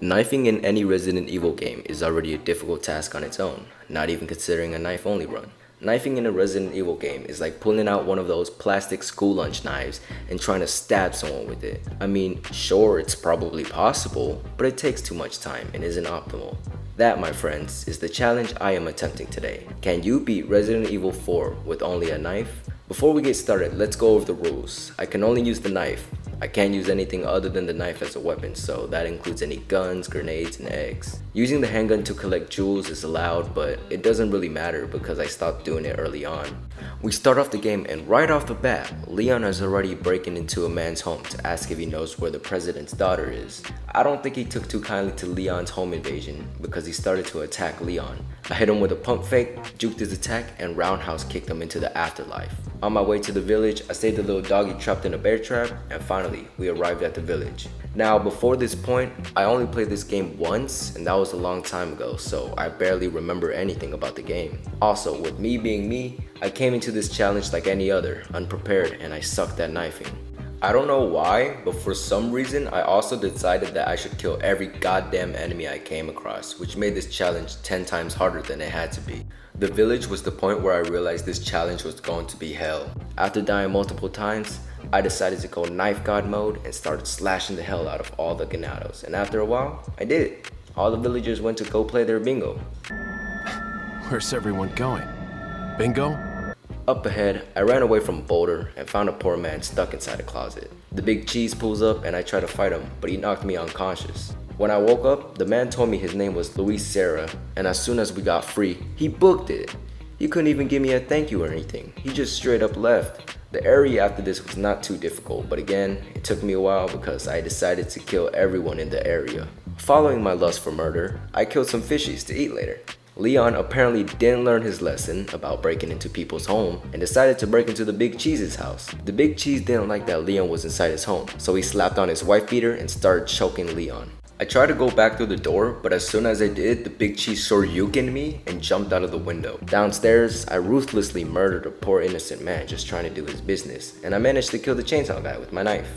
Knifing in any Resident Evil game is already a difficult task on its own, not even considering a knife only run. Knifing in a Resident Evil game is like pulling out one of those plastic school lunch knives and trying to stab someone with it. I mean, sure, it's probably possible, but it takes too much time and isn't optimal. That, my friends, is the challenge I am attempting today. Can you beat Resident Evil 4 with only a knife? Before we get started, let's go over the rules. I can only use the knife, I can't use anything other than the knife as a weapon, so that includes any guns, grenades, and eggs. Using the handgun to collect jewels is allowed, but it doesn't really matter because I stopped doing it early on. We start off the game and right off the bat, Leon is already breaking into a man's home to ask if he knows where the president's daughter is. I don't think he took too kindly to Leon's home invasion because he started to attack Leon. I hit him with a pump fake, juked his attack, and roundhouse kicked him into the afterlife. On my way to the village, I saved the little doggy trapped in a bear trap, and finally, we arrived at the village. Now, before this point, I only played this game once, and that was a long time ago, so I barely remember anything about the game. Also, with me being me, I came into this challenge like any other, unprepared, and I sucked at knifing. I don't know why, but for some reason, I also decided that I should kill every goddamn enemy I came across, which made this challenge 10 times harder than it had to be. The village was the point where I realized this challenge was going to be hell. After dying multiple times, I decided to go knife god mode and started slashing the hell out of all the ganados. And after a while, I did it. All the villagers went to go play their bingo. Where's everyone going? Bingo? Up ahead, I ran away from Boulder and found a poor man stuck inside a closet. The big cheese pulls up and I try to fight him, but he knocked me unconscious. When I woke up, the man told me his name was Luis Sera, and as soon as we got free, he booked it. He couldn't even give me a thank you or anything. He just straight up left. The area after this was not too difficult, but again, it took me a while because I decided to kill everyone in the area. Following my lust for murder, I killed some fishies to eat later. Leon apparently didn't learn his lesson about breaking into people's home and decided to break into the Big Cheese's house. The Big Cheese didn't like that Leon was inside his home, so he slapped on his wife beater and started choking Leon. I tried to go back through the door, but as soon as I did, the big cheese shoryukened me and jumped out of the window. Downstairs, I ruthlessly murdered a poor innocent man just trying to do his business, and I managed to kill the chainsaw guy with my knife.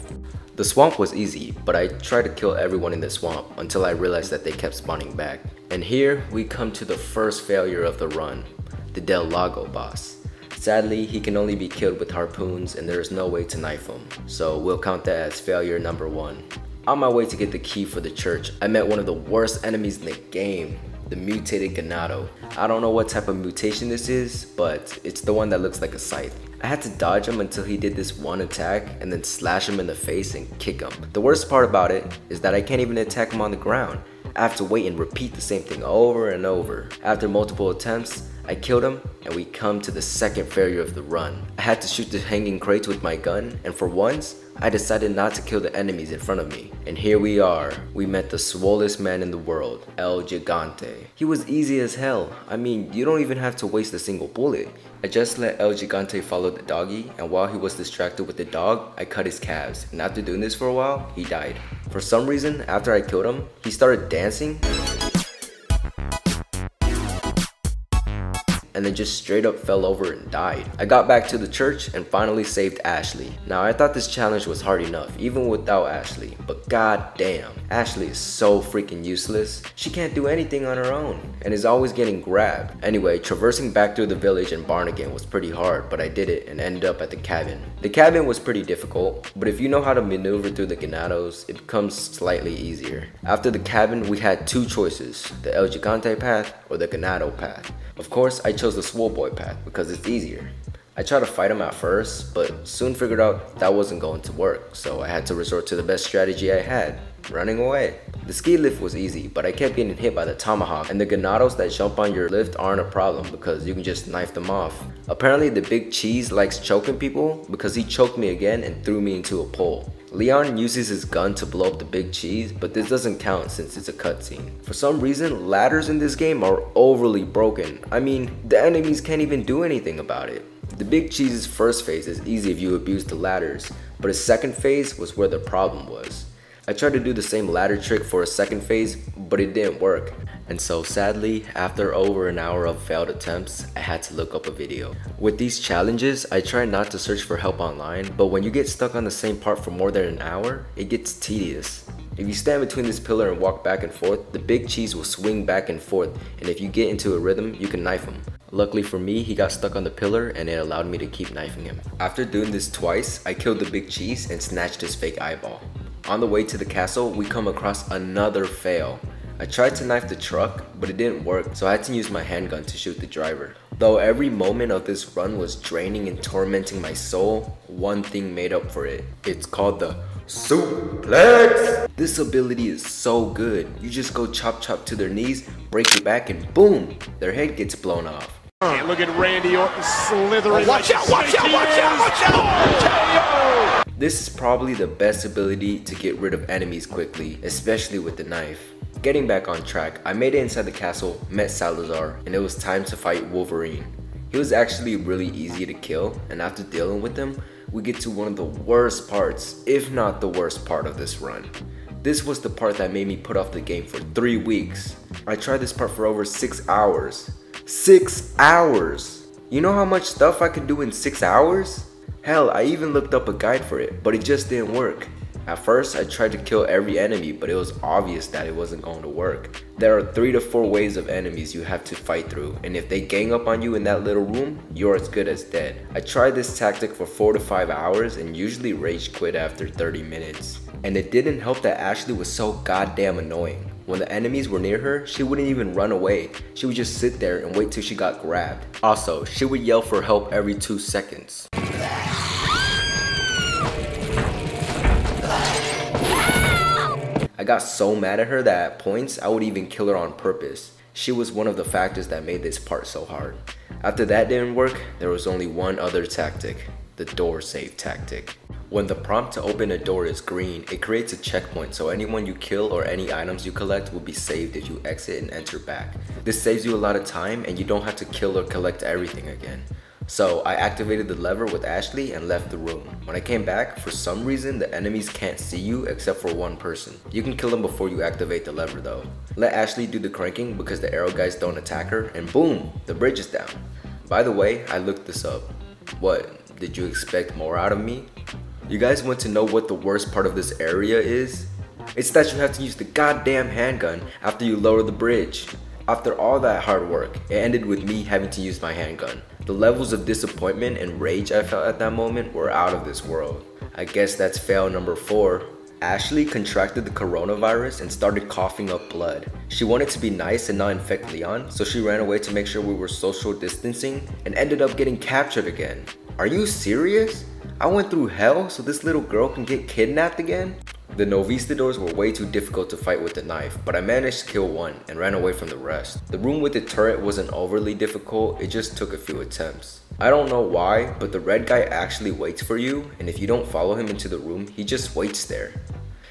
The swamp was easy, but I tried to kill everyone in the swamp until I realized that they kept spawning back. And here we come to the first failure of the run, the Del Lago boss. Sadly, he can only be killed with harpoons and there is no way to knife him, so we'll count that as failure number one. On my way to get the key for the church, I met one of the worst enemies in the game, the mutated Ganado. I don't know what type of mutation this is, but it's the one that looks like a scythe. I had to dodge him until he did this one attack and then slash him in the face and kick him. The worst part about it is that I can't even attack him on the ground. I have to wait and repeat the same thing over and over. After multiple attempts, I killed him and we come to the second failure of the run. I had to shoot the hanging crates with my gun and for once, I decided not to kill the enemies in front of me. And here we are. We met the swollest man in the world, El Gigante. He was easy as hell. I mean, you don't even have to waste a single bullet. I just let El Gigante follow the doggy, and while he was distracted with the dog, I cut his calves. And after doing this for a while, he died. For some reason, after I killed him, he started dancing and then just straight up fell over and died. I got back to the church and finally saved Ashley. Now I thought this challenge was hard enough, even without Ashley, but god damn, Ashley is so freaking useless. She can't do anything on her own and is always getting grabbed. Anyway, traversing back through the village and barn again was pretty hard, but I did it and ended up at the cabin. The cabin was pretty difficult, but if you know how to maneuver through the ganados, it becomes slightly easier. After the cabin, we had two choices, the El Gigante path or the ganado path. Of course, I chose the swole boy path because it's easier. I tried to fight him at first, but soon figured out that wasn't going to work, so I had to resort to the best strategy I had, running away. The ski lift was easy, but I kept getting hit by the tomahawk, and the ganados that jump on your lift aren't a problem because you can just knife them off. Apparently the big cheese likes choking people because he choked me again and threw me into a pole. Leon uses his gun to blow up the big cheese, but this doesn't count since it's a cutscene. For some reason, ladders in this game are overly broken. I mean, the enemies can't even do anything about it. The big cheese's first phase is easy if you abuse the ladders, but his second phase was where the problem was. I tried to do the same ladder trick for a second phase, but it didn't work. And so sadly, after over an hour of failed attempts, I had to look up a video. With these challenges, I try not to search for help online, but when you get stuck on the same part for more than an hour, it gets tedious. If you stand between this pillar and walk back and forth, the big cheese will swing back and forth, and if you get into a rhythm, you can knife him. Luckily for me, he got stuck on the pillar and it allowed me to keep knifing him. After doing this twice, I killed the big cheese and snatched his fake eyeball. On the way to the castle, we come across another fail. I tried to knife the truck, but it didn't work, so I had to use my handgun to shoot the driver. Though every moment of this run was draining and tormenting my soul, one thing made up for it. It's called the suplex. This ability is so good. You just go chop chop to their knees, break your back, and boom, their head gets blown off. And look at Randy Orton slithering. Oh, watch out, watch out, watch out, watch out! This is probably the best ability to get rid of enemies quickly, especially with the knife. Getting back on track, I made it inside the castle, met Salazar, and it was time to fight Wolverine. He was actually really easy to kill, and after dealing with him, we get to one of the worst parts, if not the worst part of this run. This was the part that made me put off the game for 3 weeks. I tried this part for over 6 hours. Six hours! You know how much stuff I could do in six hours? Hell, I even looked up a guide for it, but it just didn't work. At first, I tried to kill every enemy, but it was obvious that it wasn't going to work. There are 3 to 4 waves of enemies you have to fight through, and if they gang up on you in that little room, you're as good as dead. I tried this tactic for 4 to 5 hours and usually rage quit after 30 minutes. And it didn't help that Ashley was so goddamn annoying. When the enemies were near her, she wouldn't even run away. She would just sit there and wait till she got grabbed. Also, she would yell for help every 2 seconds. Got so mad at her that at points I would even kill her on purpose. She was one of the factors that made this part so hard. After that didn't work, there was only one other tactic, the door save tactic. When the prompt to open a door is green, it creates a checkpoint so anyone you kill or any items you collect will be saved if you exit and enter back. This saves you a lot of time and you don't have to kill or collect everything again. So I activated the lever with Ashley and left the room. When I came back, for some reason the enemies can't see you except for one person. You can kill them before you activate the lever though. Let Ashley do the cranking because the arrow guys don't attack her and boom, the bridge is down. By the way, I looked this up. What, did you expect more out of me? You guys want to know what the worst part of this area is? It's that you have to use the goddamn handgun after you lower the bridge. After all that hard work, it ended with me having to use my handgun. The levels of disappointment and rage I felt at that moment were out of this world. I guess that's fail number 4. Ashley contracted the coronavirus and started coughing up blood. She wanted to be nice and not infect Leon, so she ran away to make sure we were social distancing and ended up getting captured again. Are you serious? I went through hell so this little girl can get kidnapped again? The Novistadors were way too difficult to fight with the knife, but I managed to kill one and ran away from the rest. The room with the turret wasn't overly difficult, it just took a few attempts. I don't know why, but the red guy actually waits for you, and if you don't follow him into the room, he just waits there.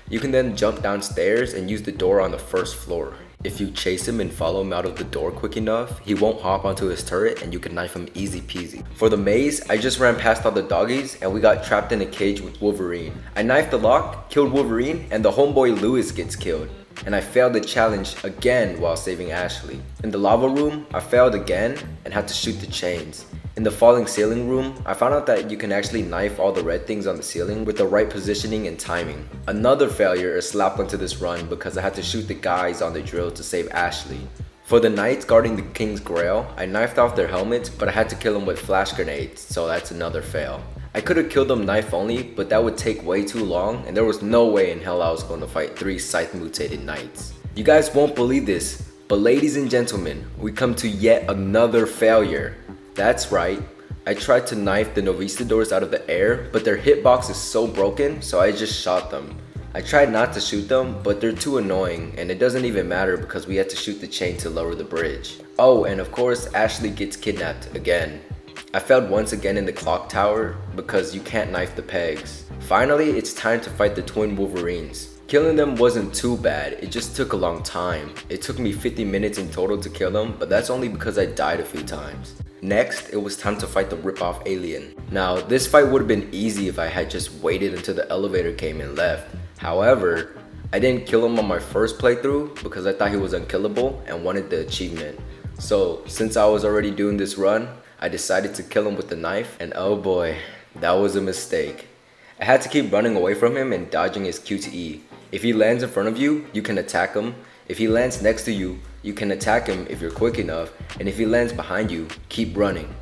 You can then jump downstairs and use the door on the first floor. If you chase him and follow him out of the door quick enough, he won't hop onto his turret and you can knife him easy peasy. For the maze, I just ran past all the doggies and we got trapped in a cage with Wolverine. I knifed the lock, killed Wolverine, and the homeboy Luis gets killed. And I failed the challenge again while saving Ashley. In the lava room, I failed again and had to shoot the chains. In the falling ceiling room, I found out that you can actually knife all the red things on the ceiling with the right positioning and timing. Another failure is slapped onto this run because I had to shoot the guys on the drill to save Ashley. For the knights guarding the king's grail, I knifed off their helmets but I had to kill them with flash grenades, so that's another fail. I could have killed them knife only, but that would take way too long and there was no way in hell I was going to fight 3 scythe mutated knights. You guys won't believe this, but ladies and gentlemen, we come to yet another failure. That's right, I tried to knife the Novistadors out of the air, but their hitbox is so broken, so I just shot them. I tried not to shoot them, but they're too annoying, and it doesn't even matter because we had to shoot the chain to lower the bridge. Oh, and of course, Ashley gets kidnapped again. I failed once again in the clock tower because you can't knife the pegs. Finally, it's time to fight the twin Wolverines. Killing them wasn't too bad, it just took a long time. It took me 50 minutes in total to kill them, but that's only because I died a few times. Next, it was time to fight the rip-off alien. Now, this fight would have been easy if I had just waited until the elevator came and left. However, I didn't kill him on my first playthrough because I thought he was unkillable and wanted the achievement. So, since I was already doing this run, I decided to kill him with the knife and oh boy, that was a mistake. I had to keep running away from him and dodging his QTE. If he lands in front of you, you can attack him. If he lands next to you, you can attack him if you're quick enough. And if he lands behind you, keep running.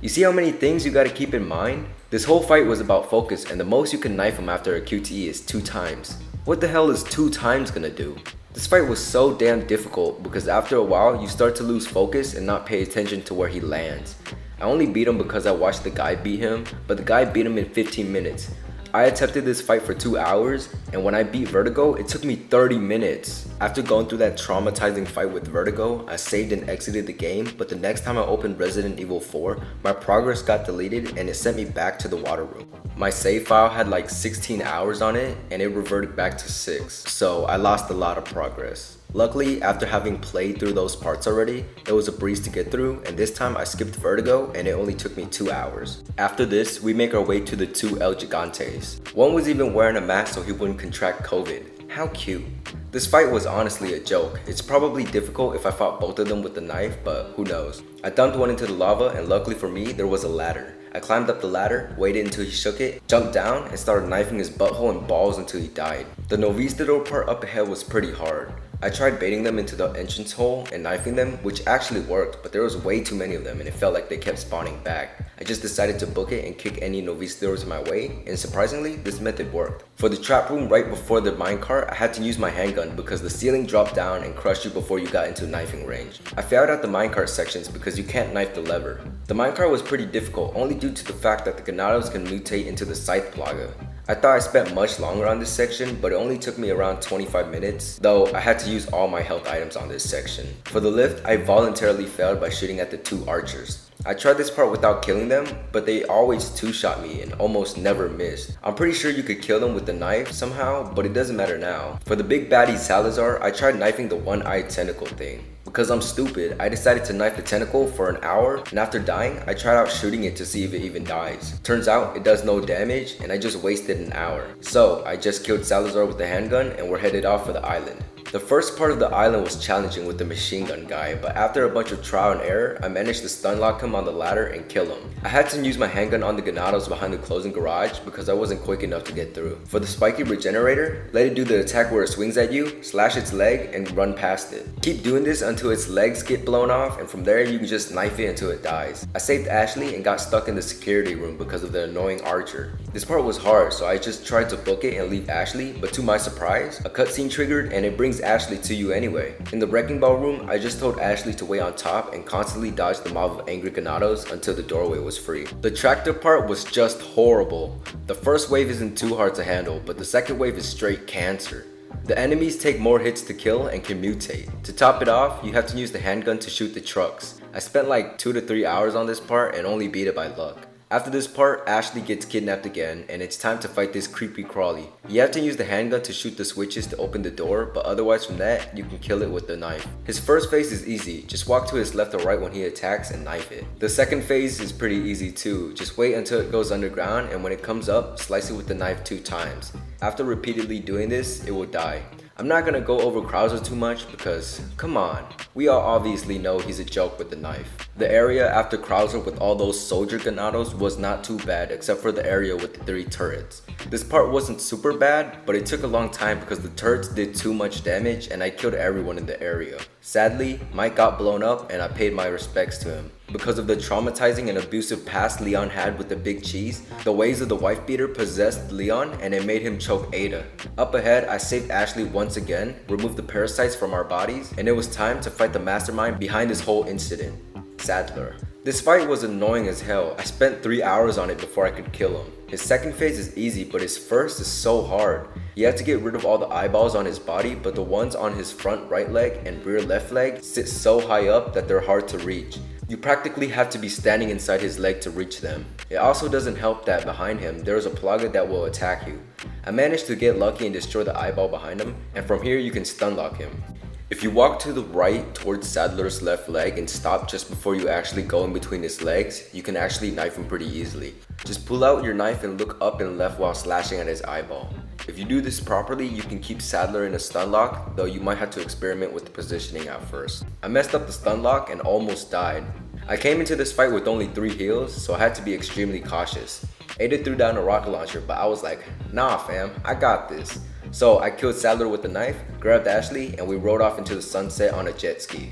You see how many things you gotta keep in mind? This whole fight was about focus and the most you can knife him after a QTE is 2 times. What the hell is 2 times gonna do? This fight was so damn difficult because after a while you start to lose focus and not pay attention to where he lands. I only beat him because I watched the guy beat him, but the guy beat him in 15 minutes. I attempted this fight for 2 hours, and when I beat Verdugo, it took me 30 minutes. After going through that traumatizing fight with Verdugo, I saved and exited the game, but the next time I opened Resident Evil 4, my progress got deleted and it sent me back to the water room. My save file had like 16 hours on it, and it reverted back to 6, so I lost a lot of progress. Luckily, after having played through those parts already, it was a breeze to get through and this time I skipped Verdugo and it only took me 2 hours. After this, we make our way to the two El Gigantes. One was even wearing a mask so he wouldn't contract COVID. How cute. This fight was honestly a joke. It's probably difficult if I fought both of them with the knife, but who knows. I dumped one into the lava and luckily for me, there was a ladder. I climbed up the ladder, waited until he shook it, jumped down, and started knifing his butthole and balls until he died. The Novistador part up ahead was pretty hard. I tried baiting them into the entrance hole and knifing them, which actually worked, but there was way too many of them and it felt like they kept spawning back. I just decided to book it and kick any Novistadors in my way, and surprisingly, this method worked. For the trap room right before the minecart, I had to use my handgun because the ceiling dropped down and crushed you before you got into knifing range. I failed at the minecart sections because you can't knife the lever. The minecart was pretty difficult only due to the fact that the Ganados can mutate into the Scythe Plaga. I thought I spent much longer on this section, but it only took me around 25 minutes, though I had to use all my health items on this section. For the lift, I voluntarily failed by shooting at the two archers. I tried this part without killing them, but they always two-shot me and almost never missed. I'm pretty sure you could kill them with the knife somehow, but it doesn't matter now. For the big baddie Salazar, I tried knifing the one-eyed tentacle thing. Because I'm stupid, I decided to knife the tentacle for an hour, and after dying, I tried out shooting it to see if it even dies. Turns out, it does no damage, and I just wasted an hour. So, I just killed Salazar with the handgun, and we're headed off for the island. The first part of the island was challenging with the machine gun guy, but after a bunch of trial and error, I managed to stun lock him on the ladder and kill him. I had to use my handgun on the Ganados behind the closing garage because I wasn't quick enough to get through. For the spiky regenerator, let it do the attack where it swings at you, slash its leg, and run past it. Keep doing this until its legs get blown off, and from there you can just knife it until it dies. I saved Ashley and got stuck in the security room because of the annoying archer. This part was hard, so I just tried to book it and leave Ashley, but to my surprise, a cutscene triggered and it brings Ashley to you anyway. In the Wrecking Ball room, I just told Ashley to wait on top and constantly dodge the mob of angry Ganados until the doorway was free. The tractor part was just horrible. The first wave isn't too hard to handle, but the second wave is straight cancer. The enemies take more hits to kill and can mutate. To top it off, you have to use the handgun to shoot the trucks. I spent like 2 to 3 hours on this part and only beat it by luck. After this part, Ashley gets kidnapped again, and it's time to fight this creepy crawly. You have to use the handgun to shoot the switches to open the door, but otherwise from that, you can kill it with the knife. His first phase is easy, just walk to his left or right when he attacks and knife it. The second phase is pretty easy too, just wait until it goes underground and when it comes up, slice it with the knife two times. After repeatedly doing this, it will die. I'm not gonna go over Krauser too much because, come on, we all obviously know he's a joke with the knife. The area after Krauser with all those soldier ganados was not too bad except for the area with the three turrets. This part wasn't super bad, but it took a long time because the turrets did too much damage and I killed everyone in the area. Sadly, Mike got blown up and I paid my respects to him. Because of the traumatizing and abusive past Leon had with the big cheese, the ways of the wife beater possessed Leon and it made him choke Ada. Up ahead, I saved Ashley once again, removed the parasites from our bodies, and it was time to fight the mastermind behind this whole incident, Saddler. This fight was annoying as hell. I spent 3 hours on it before I could kill him. His second phase is easy, but his first is so hard. You have to get rid of all the eyeballs on his body, but the ones on his front right leg and rear left leg sit so high up that they're hard to reach. You practically have to be standing inside his leg to reach them. It also doesn't help that behind him, there is a plaga that will attack you. I managed to get lucky and destroy the eyeball behind him, and from here you can stun lock him. If you walk to the right towards Saddler's left leg and stop just before you actually go in between his legs, you can actually knife him pretty easily. Just pull out your knife and look up and left while slashing at his eyeball. If you do this properly, you can keep Saddler in a stun lock, though you might have to experiment with the positioning at first. I messed up the stun lock and almost died. I came into this fight with only 3 heals, so I had to be extremely cautious. Ada threw down a rocket launcher, but I was like, nah fam, I got this. So I killed Saddler with a knife, grabbed Ashley, and we rode off into the sunset on a jet ski.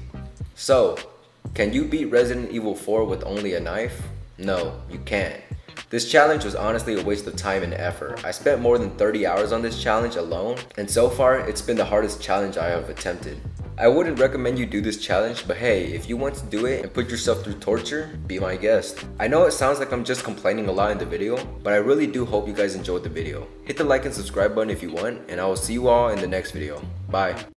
So, can you beat Resident Evil 4 with only a knife? No, you can't. This challenge was honestly a waste of time and effort. I spent more than 30 hours on this challenge alone, and so far, it's been the hardest challenge I have attempted. I wouldn't recommend you do this challenge, but hey, if you want to do it and put yourself through torture, be my guest. I know it sounds like I'm just complaining a lot in the video, but I really do hope you guys enjoyed the video. Hit the like and subscribe button if you want, and I will see you all in the next video. Bye.